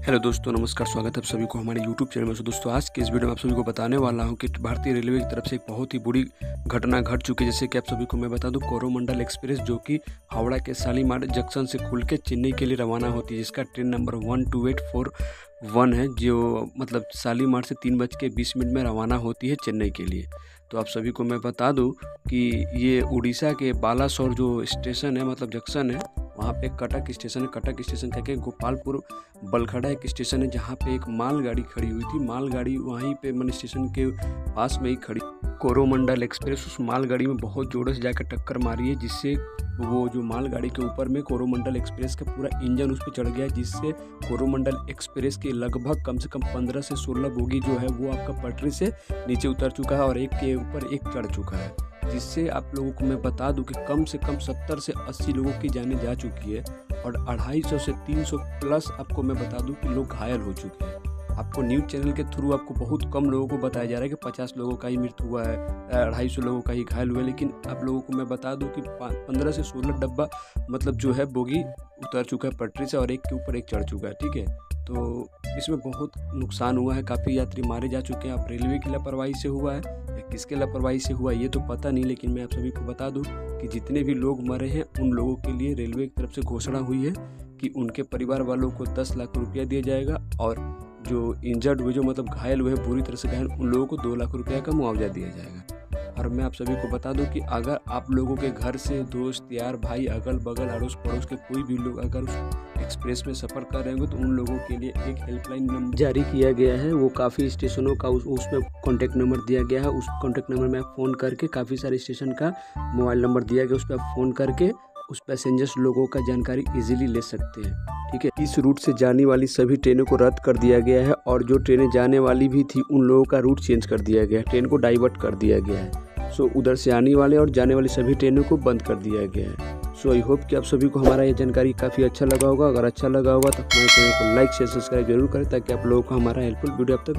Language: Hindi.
हेलो दोस्तों, नमस्कार, स्वागत है आप सभी को हमारे यूट्यूब चैनल में। सो दोस्तों, आज के इस वीडियो में आप सभी को बताने वाला हूँ कि भारतीय रेलवे की तरफ़ से एक बहुत ही बुरी घटना घट चुकी है। जैसे कि आप सभी को मैं बता दूँ, कोरोमंडल एक्सप्रेस जो कि हावड़ा के शालीमार जंक्शन से खुल के चेन्नई के लिए रवाना होती है, जिसका train number one two eight four one है, जो मतलब शालीमार से तीन बज के बीस मिनट में रवाना होती है चेन्नई के लिए। तो आप सभी को मैं बता दूँ कि ये उड़ीसा के बालासोर जो स्टेशन है मतलब जंक्शन है वहाँ पे कटक स्टेशन है कटक स्टेशन कह के गोपालपुर, बलखड़ा एक स्टेशन है, जहाँ पे एक मालगाड़ी खड़ी हुई थी। मालगाड़ी वहीं पे मन स्टेशन के पास में ही खड़ी। कोरोमंडल एक्सप्रेस, उस मालगाड़ी में बहुत जोरों से जाकर टक्कर मारी है, जिससे वो जो मालगाड़ी के ऊपर में कोरोमंडल एक्सप्रेस का पूरा इंजन उस पर चढ़ गया जिससे कोरोमंडल एक्सप्रेस के लगभग कम से कम पंद्रह से सोलह बोगी जो है, वो आपका पटरी से नीचे उतर चुका है और एक के ऊपर एक चढ़ चुका है। जिससे आप लोगों को मैं बता दूँ कि कम से कम 70 से 80 लोगों की जानें जा चुकी है और 250 से 300 प्लस आपको मैं बता दूँ कि लोग घायल हो चुके हैं। आपको न्यूज़ चैनल के थ्रू आपको बहुत कम लोगों को बताया जा रहा है कि पचास लोगों का ही मृत्यु हुआ है अढ़ाई सौ लोगों का ही घायल हुआ है। लेकिन आप लोगों को मैं बता दूँ कि पंद्रह से सोलह डब्बा मतलब जो है बोगी उतर चुका है, पटरी से और एक के ऊपर एक चढ़ चुका है, ठीक है? तो इसमें बहुत नुकसान हुआ है। काफ़ी यात्री मारे जा चुके हैं। अब रेलवे की लापरवाही से हुआ है या किसके लापरवाही से हुआ ये तो पता नहीं, लेकिन मैं आप सभी को बता दूँ कि जितने भी लोग मरे हैं, उन लोगों के लिए रेलवे की तरफ़ से घोषणा हुई है कि उनके परिवार वालों को दस लाख रुपया दिया जाएगा और जो इंजर्ड हुए, जो मतलब घायल हुए बुरी तरह से घायल, उन लोगों को दो लाख रुपया का मुआवजा दिया जाएगा। और मैं आप सभी को बता दूँ कि अगर आप लोगों के घर से दोस्त, यार, भाई अगल बगल अड़ोस पड़ोस के कोई भी लोग अगर एक्सप्रेस में सफ़र कर रहे हो तो उन लोगों के लिए एक हेल्पलाइन नंबर जारी किया गया है। वो काफ़ी स्टेशनों का, उस, उसमें कॉन्टैक्ट नंबर दिया गया है। उस कॉन्टैक्ट नंबर में आप फ़ोन करके काफ़ी सारे स्टेशन का मोबाइल नंबर दिया गया, उस पर आप फ़ोन करके उस पैसेंजर्स लोगों का जानकारी इजीली ले सकते हैं। ठीक है? इस रूट से जाने वाली सभी ट्रेनों को रद्द कर दिया गया है और जो ट्रेनें जाने वाली भी थी, उन लोगों का रूट चेंज कर दिया गया है। ट्रेन को डाइवर्ट कर दिया गया है। सो उधर से आने वाले और जाने वाली सभी ट्रेनों को बंद कर दिया गया है। सो आई होप कि आप सभी को हमारा ये जानकारी काफ़ी अच्छा लगा होगा। अगर अच्छा लगा होगा तो हमारे चैनल को लाइक शेयर सब्सक्राइब ज़रूर करें ताकि आप लोगों को हमारा हेल्पफुल वीडियो अब तक